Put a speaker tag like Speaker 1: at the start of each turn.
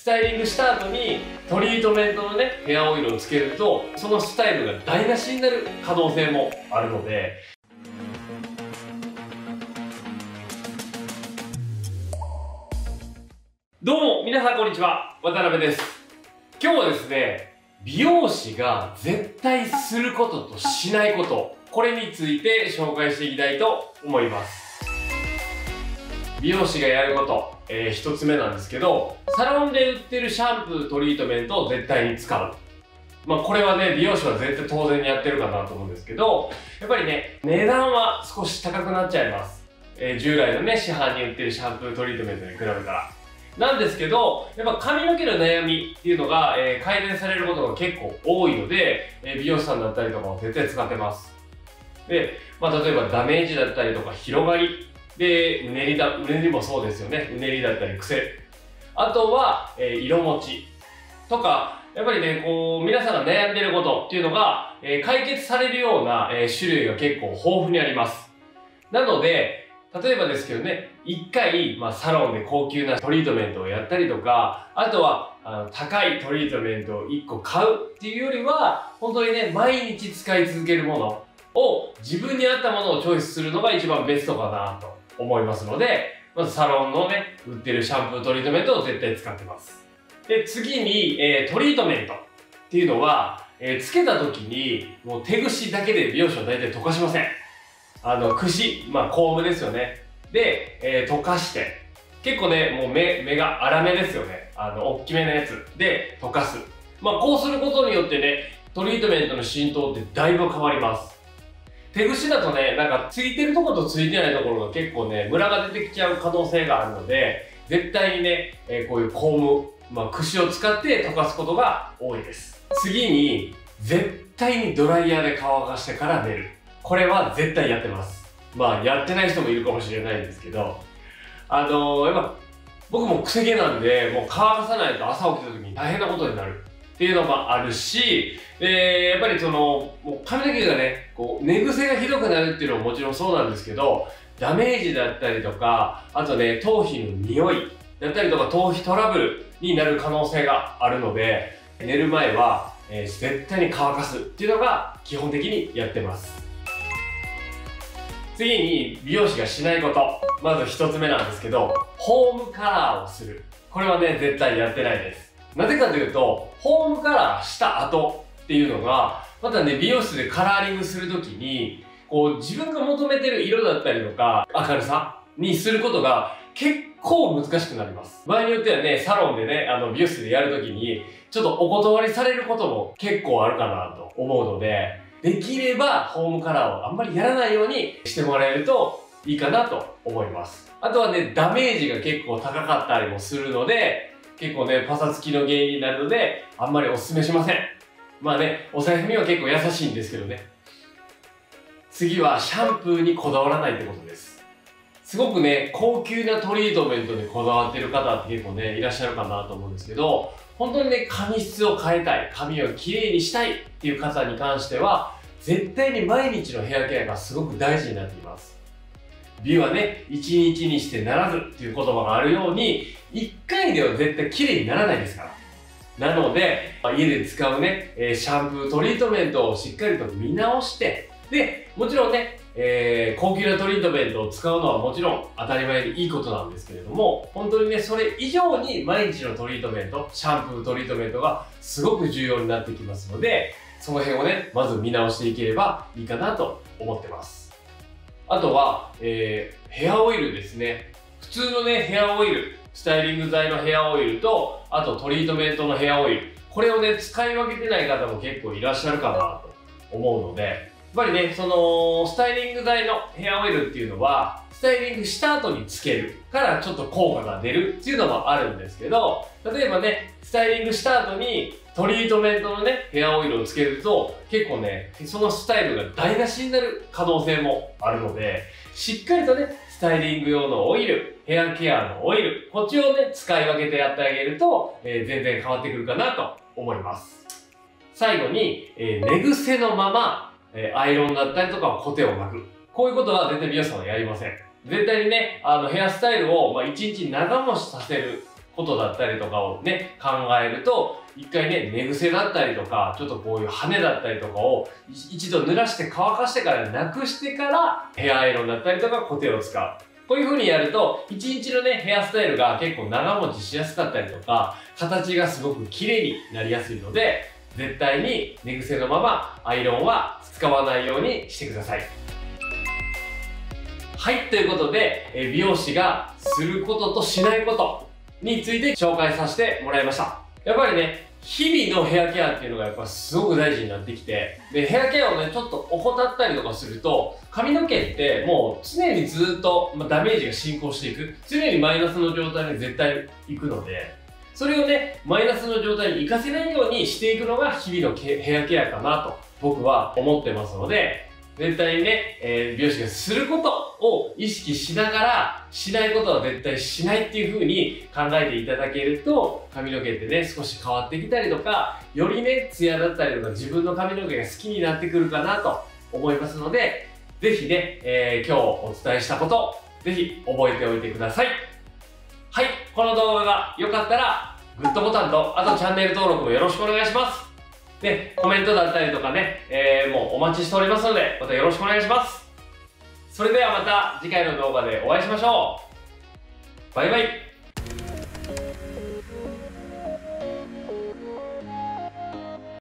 Speaker 1: スタイリングした後にトリートメントのねヘアオイルをつけるとそのスタイルが台無しになる可能性もあるので。どうも皆さんこんにちは。渡辺です。今日はですね美容師が絶対することとしないことこれについて紹介していきたいと思います。美容師がやること、えー、一つ目なんですけどサロンで売ってるシャンプートリートメントを絶対に使う。まあこれはね美容師は絶対当然にやってるかなと思うんですけどやっぱりね値段は少し高くなっちゃいます、えー、従来のね市販に売ってるシャンプートリートメントに比べたら。なんですけど、やっぱ髪の毛の悩みっていうのが、えー、改善されることが結構多いので、えー、美容師さんだったりとかも絶対使ってます。で、まあ、例えばダメージだったりとか広がり、で、うねりだ、うねりもそうですよね。うねりだったり癖。あとは、えー、色持ちとか、やっぱりね、こう、皆さんが悩んでることっていうのが、えー、解決されるような、えー、種類が結構豊富にあります。なので、例えばですけどね、一回、まあ、サロンで高級なトリートメントをやったりとか、あとは、あの高いトリートメントを1個買うっていうよりは、本当にね、毎日使い続けるものを自分に合ったものをチョイスするのが一番ベストかなと思いますので、まずサロンのね、売ってるシャンプートリートメントを絶対使ってます。で、次に、えー、トリートメントっていうのは、えー、つけた時に、もう手ぐしだけで美容師は大体溶かしません。あの、串、まあ、コームですよね。で、えー、溶かして、結構ね、もう目、目が粗めですよね。あの、大きめのやつで溶かす。まあ、こうすることによってね、トリートメントの浸透ってだいぶ変わります。手ぐしだとね、なんかついてるところとついてないところが結構ね、ムラが出てきちゃう可能性があるので、絶対にね、えー、こういうコーム、まあ、串を使って溶かすことが多いです。次に、絶対にドライヤーで乾かしてから寝る。これは絶対やってます。まあ、やってない人もいるかもしれないんですけど、あのー、やっぱ、僕も癖毛なんで、もう乾かさないと朝起きた時に大変なことになるっていうのもあるし、で、やっぱりその、もう髪の毛がね、こう、寝癖がひどくなるっていうのももちろんそうなんですけど、ダメージだったりとか、あとね、頭皮の匂いだったりとか、頭皮トラブルになる可能性があるので、寝る前は、えー、絶対に乾かすっていうのが基本的にやってます。次に美容師がしないこと。まず1つ目なんですけどホームカラーをする。これはね絶対やってないです。なぜかというとホームカラーした後っていうのがまたね美容室でカラーリングするときにこう自分が求めてる色だったりとか明るさにすることが結構難しくなります。場合によってはね、サロンでね、あの美容室でやるときに、ちょっとお断りされることも結構あるかなと思うので、できればホームカラーをあんまりやらないようにしてもらえるといいかなと思います。あとはね、ダメージが結構高かったりもするので、結構ね、パサつきの原因になるので、あんまりお勧めしません。まあね、お財布には結構優しいんですけどね。次はシャンプーにこだわらないってことです。すごくね、高級なトリートメントにこだわってる方って結構ね、いらっしゃるかなと思うんですけど、本当にね、髪質を変えたい、髪をきれいにしたいっていう方に関しては、絶対に毎日のヘアケアがすごく大事になっています。美はね、一日にしてならずっていう言葉があるように、一回では絶対綺麗にならないですから。なので、家で使うね、シャンプー、トリートメントをしっかりと見直して、で、もちろんね、えー、高級なトリートメントを使うのはもちろん当たり前でいいことなんですけれども、本当にね、それ以上に毎日のトリートメント、シャンプートリートメントがすごく重要になってきますので、その辺をね、まず見直していければいいかなと思ってます。あとは、えー、ヘアオイルですね。普通のね、ヘアオイル、スタイリング剤のヘアオイルと、あとトリートメントのヘアオイル。これをね、使い分けてない方も結構いらっしゃるかなと思うので、やっぱりね、その、スタイリング剤のヘアオイルっていうのは、スタイリングした後につけるからちょっと効果が出るっていうのもあるんですけど、例えばね、スタイリングした後にトリートメントのね、ヘアオイルをつけると、結構ね、そのスタイルが台無しになる可能性もあるので、しっかりとね、スタイリング用のオイル、ヘアケアのオイル、こっちをね、使い分けてやってあげると、えー、全然変わってくるかなと思います。最後に、えー、寝癖のままえー、アイロンだったりとかコテを巻く。こういうことは絶対皆さんはやりません。絶対にね、あの、ヘアスタイルを、まあ、一日長持ちさせることだったりとかをね、考えると、一回ね、寝癖だったりとか、ちょっとこういう羽だったりとかを一度濡らして乾かしてからなくしてからヘアアイロンだったりとか固定を使う。こういう風にやると、一日のね、ヘアスタイルが結構長持ちしやすかったりとか、形がすごく綺麗になりやすいので、絶対に寝癖のままアイロンは使わないようにしてください。はい、ということで、え美容師がすることとしないことについて紹介させてもらいました。やっぱりね、日々のヘアケアっていうのがやっぱすごく大事になってきて、で、ヘアケアをね、ちょっと怠ったりとかすると、髪の毛ってもう常にずっと、まダメージが進行していく。常にマイナスの状態に絶対行くので、それをね、マイナスの状態に活かせないようにしていくのが日々のヘアケアかなと僕は思ってますので、絶対にね、えー、美容師がすることを意識しながら、しないことは絶対しないっていう風に考えていただけると、髪の毛ってね、少し変わってきたりとか、よりね、ツヤだったりとか、自分の髪の毛が好きになってくるかなと思いますので、ぜひね、えー、今日お伝えしたこと、ぜひ覚えておいてください。はい、この動画が良かったら、グッドボタンと、あとチャンネル登録もよろしくお願いします。で、コメントだったりとかね、えー、もうお待ちしておりますので、またよろしくお願いします。それではまた次回の動画でお会いしましょう。バイバイ。